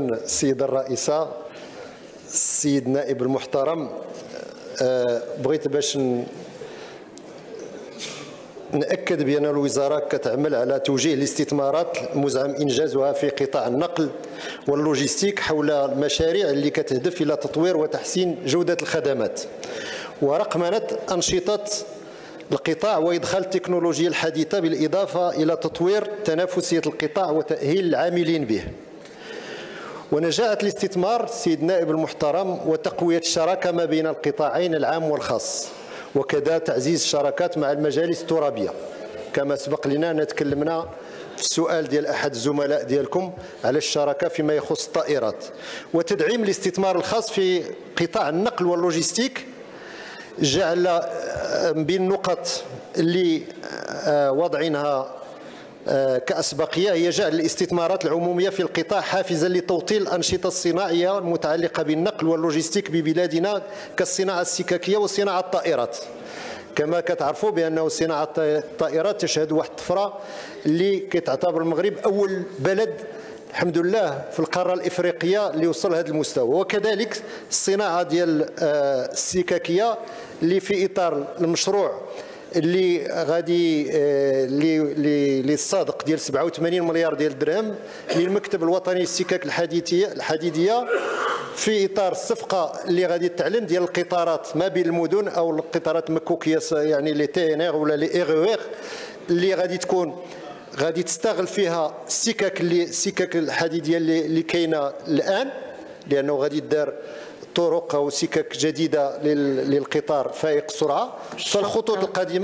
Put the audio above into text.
السيدة الرئيسة السيد النائب المحترم. أه، بغيت باش نأكد بأن الوزارة كتعمل على توجيه الاستثمارات المزعم إنجازها في قطاع النقل واللوجستيك حول المشاريع اللي كتهدف إلى تطوير وتحسين جودة الخدمات. ورقمنة أنشطة القطاع وإدخال التكنولوجيا الحديثة بالإضافة إلى تطوير تنافسية القطاع وتأهيل العاملين به. ونجاعة الاستثمار سيد نائب المحترم وتقوية الشراكة ما بين القطاعين العام والخاص وكذا تعزيز الشراكات مع المجالس الترابية. كما سبق لنا نتكلمنا في السؤال ديال أحد الزملاء ديالكم على الشراكة فيما يخص الطائرات. وتدعيم الاستثمار الخاص في قطاع النقل واللوجستيك جعل بين النقط اللي آه، وضعينها آه، كأسبقية هي جعل الاستثمارات العمومية في القطاع حافزا لتوطين الأنشطة الصناعية المتعلقة بالنقل واللوجستيك ببلادنا كالصناعة السككية وصناعة الطائرات. كما كتعرفوا بأنه صناعة الطائرات تشهد واحد الطفرة اللي كتعتبر المغرب أول بلد الحمد لله في القارة الإفريقية اللي وصل لهذا المستوى. وكذلك الصناعة ديال آه، السككيه اللي في إطار المشروع اللي غادي آه، للصادق ديال 87 مليار ديال الدرهم للمكتب الوطني للسكك الحديديه الحديدية في إطار الصفقة اللي غادي تعلن ديال القطارات ما بين المدن أو القطارات المكوكيه يعني لي تي إن ولا لي اغ اللي غادي تكون غادي تستغل فيها السكك اللي السكك الحديدية اللي, اللي كاينة الآن لأنه غادي دار طرق أو سكك جديدة للقطار فائق السرعه فالخطوط القادمة